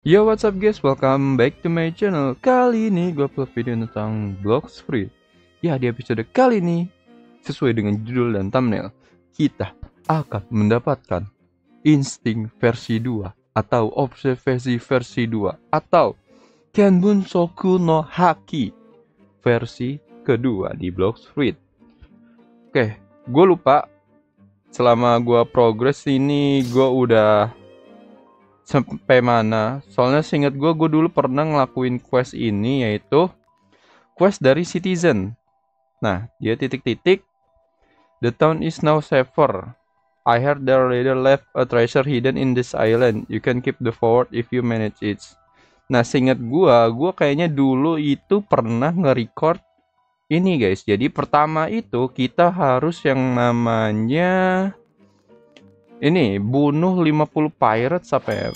Yo what's up guys, welcome back to my channel. Kali ini gue upload video tentang Blocks Free. Ya di episode kali ini Sesuai dengan judul dan thumbnail Kita akan mendapatkan Insting versi 2 Atau Observasi versi 2 Atau Kenbun Soku no Haki Versi kedua di Blocks Free. Oke, gue lupa Selama gue progress ini gue udah sampai mana? Soalnya seingat gue gue dulu pernah ngelakuin quest ini yaitu quest dari citizen. Nah dia titik-titik the town is now safer. I heard the leader left a treasure hidden in this island. You can keep the fort if you manage it. Nah seingat gue gue kayaknya dulu itu pernah nge-record ini guys. Jadi pertama itu kita harus yang namanya ini bunuh 50 pirates apa ya?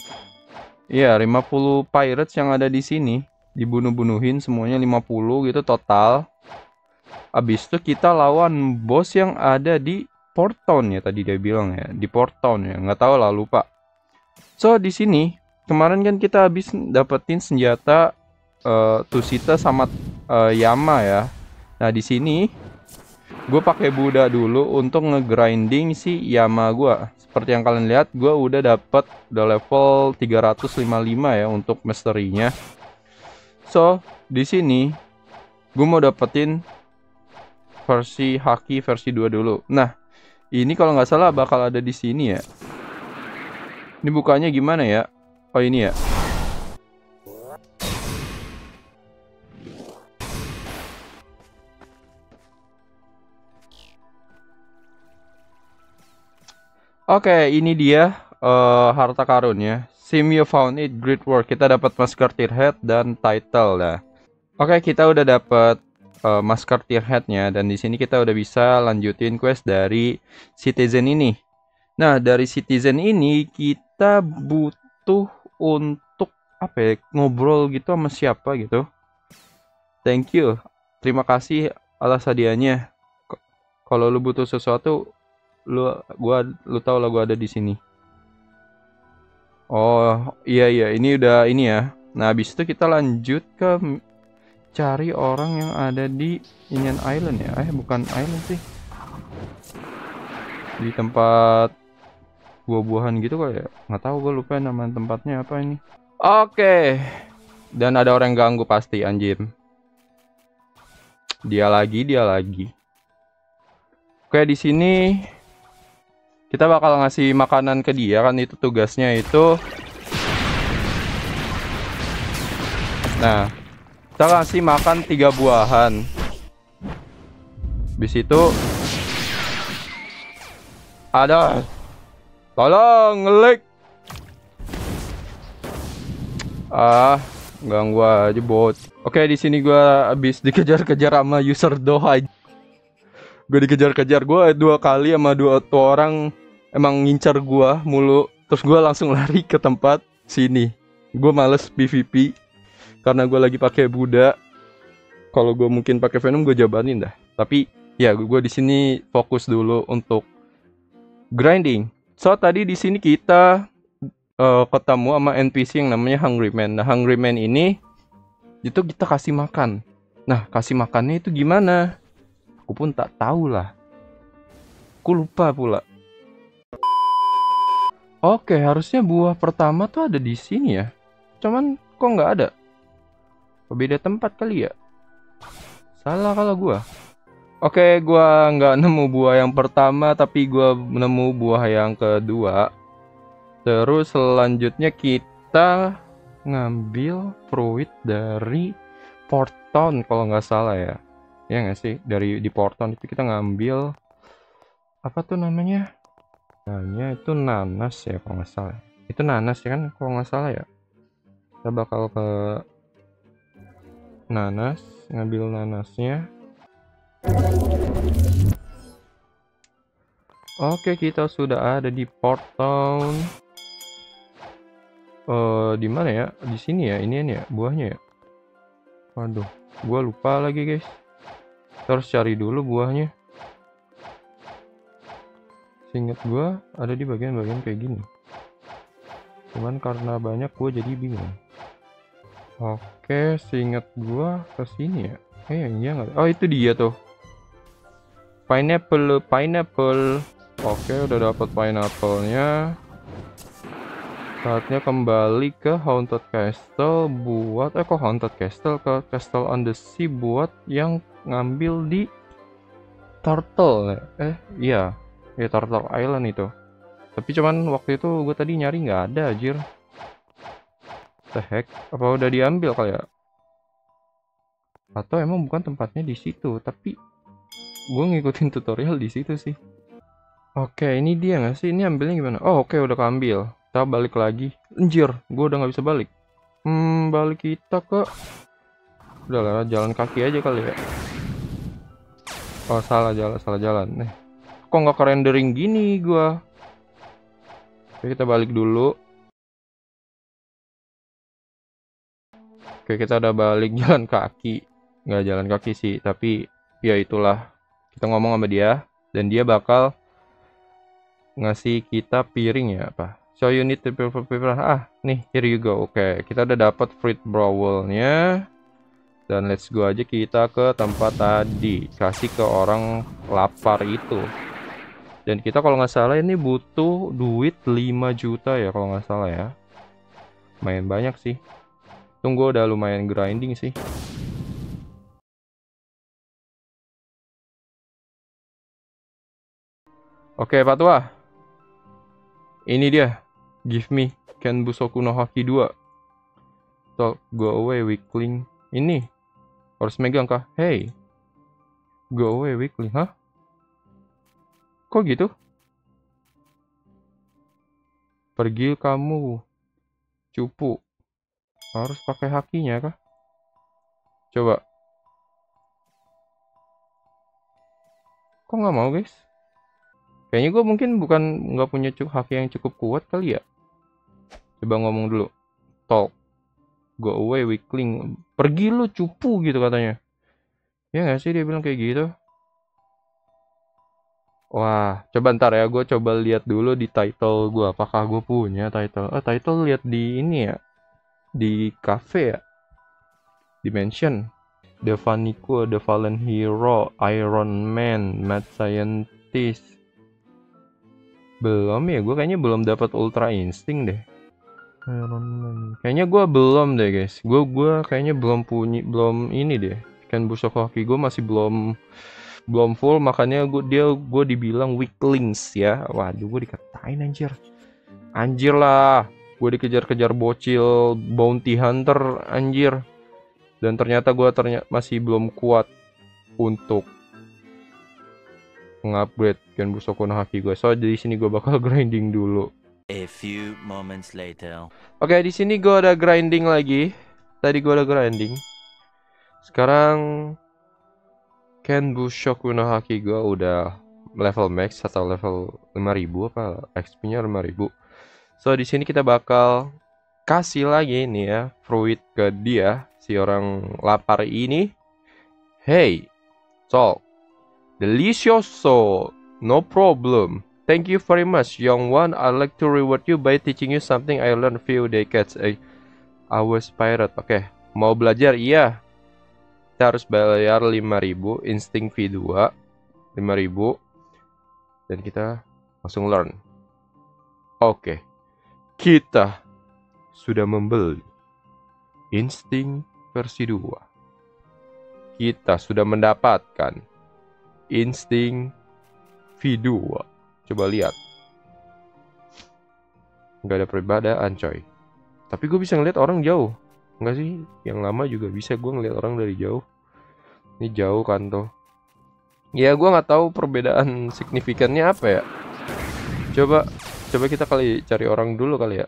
Iya, 50 pirates yang ada di sini dibunuh-bunuhin semuanya 50 gitu total. Abis itu kita lawan bos yang ada di Porton ya tadi dia bilang ya, di Porton ya. Nggak tahu lah lupa. So, di sini kemarin kan kita habis dapetin senjata uh, Tusita sama uh, Yama ya. Nah, di sini gue pakai Buddha dulu untuk ngegrinding si Yama gue seperti yang kalian lihat gue udah dapet udah level 355 ya untuk misterinya so di sini gue mau dapetin versi haki versi 2 dulu. Nah ini kalau nggak salah bakal ada di sini ya. Ini bukanya gimana ya? Oh ini ya Oke, ini dia uh, harta karun ya. Sim you found it, great work. Kita dapat masker head dan title ya. Oke, kita udah dapat uh, masker headnya dan di sini kita udah bisa lanjutin quest dari citizen ini. Nah, dari citizen ini kita butuh untuk apa ya? Ngobrol gitu sama siapa gitu. Thank you. Terima kasih atas hadiahnya. Kalau lu butuh sesuatu, lu gua lu tahu lah gua ada di sini? Oh iya iya. Ini udah ini ya. Nah habis itu kita lanjut ke cari orang yang ada di Indian Island ya. Eh bukan island sih. Di tempat buah-buahan gitu kok ya. Nggak tahu gue lupa nama tempatnya apa ini. Oke. Dan ada orang ganggu pasti anjir. Dia lagi dia lagi. Oke di sini kita bakal ngasih makanan ke dia kan itu tugasnya itu. Nah kita kasih makan tiga buahan. Bis itu ada. Tolong ngelik. Ah ganggu aja bot. Oke di sini gua habis dikejar-kejar sama user doha. Gue dikejar-kejar gue dua kali sama dua tuh orang emang ngincar gua mulu terus gua langsung lari ke tempat sini. Gua males PVP karena gua lagi pakai Buddha. Kalau gua mungkin pakai Venom gue jabanin dah. Tapi ya gua di sini fokus dulu untuk grinding. So tadi di sini kita uh, ketemu sama NPC yang namanya Hungry Man. Nah Hungry Man ini itu kita kasih makan. Nah kasih makannya itu gimana? Aku pun tak tahu lah aku lupa pula Oke, harusnya buah pertama tuh ada di sini ya. Cuman kok nggak ada? Beda tempat kali ya? Salah kalau gua. Oke, gua nggak nemu buah yang pertama, tapi gua nemu buah yang kedua. Terus selanjutnya kita ngambil fruit dari Porton kalau nggak salah ya. Ya nggak sih? Dari di Porton itu kita ngambil apa tuh namanya? Kayaknya itu nanas ya kalau nggak salah. Itu nanas ya kan kalau nggak salah ya. Kita bakal ke nanas, ngambil nanasnya. Oke, kita sudah ada di Port Town. Uh, di mana ya? Di sini ya, ini ya buahnya ya. Waduh, gua lupa lagi guys. Harus cari dulu buahnya. Seingat gua ada di bagian-bagian kayak gini. cuman karena banyak gue jadi bingung. Oke seingat gue ke sini ya? Eh iya nggak oh itu dia tuh. Pineapple pineapple. Oke udah dapat pineapple-nya. Saatnya kembali ke haunted castle buat eh kok haunted castle? Ke castle on the sea buat yang ngambil di turtle. Eh iya ya turtle island itu. Tapi cuman waktu itu gue tadi nyari nggak ada anjir. The heck? Apa udah diambil kali ya? Atau emang bukan tempatnya di situ tapi gue ngikutin tutorial di situ sih. Oke ini dia nggak sih? Ini ambilnya gimana? Oh oke udah keambil. Kita balik lagi. Anjir gue udah nggak bisa balik. Hmm balik kita ke udahlah jalan kaki aja kali ya. Oh salah jalan salah jalan. Nih kok nggak rendering gini gua oke kita balik dulu oke kita udah balik jalan kaki nggak jalan kaki sih tapi ya itulah kita ngomong sama dia dan dia bakal ngasih kita piring ya apa So you need to prepare. Ah, nih, here you go. Oke, okay, kita udah dapat fruit bowlnya. Dan let's go aja kita ke tempat tadi. Kasih ke orang lapar itu. Dan kita kalau nggak salah ini butuh duit 5 juta ya kalau nggak salah ya. Lumayan banyak sih. Tunggu udah lumayan grinding sih. Oke, Pak Tua. Ini dia. Give me Ken Busoku no Haki 2. So, go away weakling. Ini. Harus megang kah? Hey. Go away weakling. Hah? Kok gitu? Pergi kamu. Cupu. Harus pakai hakinya kah? Coba. Kok nggak mau guys? Kayaknya gue mungkin bukan nggak punya haki yang cukup kuat kali ya. Coba ngomong dulu. Talk. Go away weakling. Pergi lu cupu gitu katanya. Ya nggak sih dia bilang kayak gitu. Wah, coba ntar ya, gue coba lihat dulu di title gue, apakah gue punya title? Oh, title lihat di ini ya, di cafe ya, dimension. The Fanico, The Fallen Hero, Iron Man, Mad Scientist. Belum ya, gue kayaknya belum dapat Ultra Instinct deh. Iron Man. Kayaknya gue belum deh guys. Gue gua kayaknya belum punya belum ini deh. Ken Busok Hoki gue masih belum belum full makanya gue dia gue dibilang weaklings ya. Waduh gue dikatain anjir. Anjir lah. Gue dikejar-kejar bocil bounty hunter anjir. Dan ternyata gue ternyata masih belum kuat untuk mengupgrade Ken Busok no Haki gue. So di sini gue bakal grinding dulu. A few moments later. Oke, di sini gue ada grinding lagi. Tadi gue ada grinding. Sekarang Ken Bushoku no Haki gue udah level max atau level 5000 apa XP-nya 5000. So di sini kita bakal kasih lagi nih ya fruit ke dia si orang lapar ini. Hey, so delicioso, no problem. Thank you very much, young one. I'd like to reward you by teaching you something I learned few decades ago. I was pirate. Oke, okay. mau belajar? Iya. Kita harus bayar 5000 insting fee 2 5000 dan kita langsung learn. Oke. Kita sudah membeli insting versi 2. Kita sudah mendapatkan insting V2 Coba lihat. Nggak ada peribadaan coy. Tapi gue bisa ngeliat orang jauh. Enggak sih? Yang lama juga bisa gue ngeliat orang dari jauh. Ini jauh kan tuh. Ya gue nggak tahu perbedaan signifikannya apa ya. Coba coba kita kali cari orang dulu kali ya.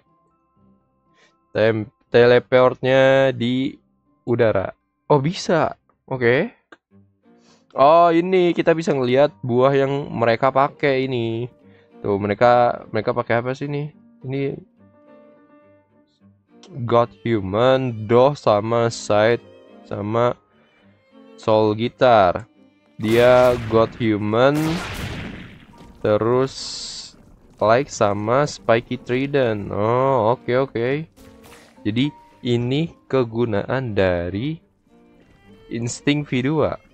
Tem teleportnya di udara. Oh bisa. Oke. Okay. Oh ini kita bisa ngelihat buah yang mereka pakai ini. Tuh mereka mereka pakai apa sih ini? Ini God Human, Doh sama Side sama Soul Guitar. Dia God Human terus Spike sama Spiky Trident. Oh, oke oke. Jadi ini kegunaan dari Instinct V2.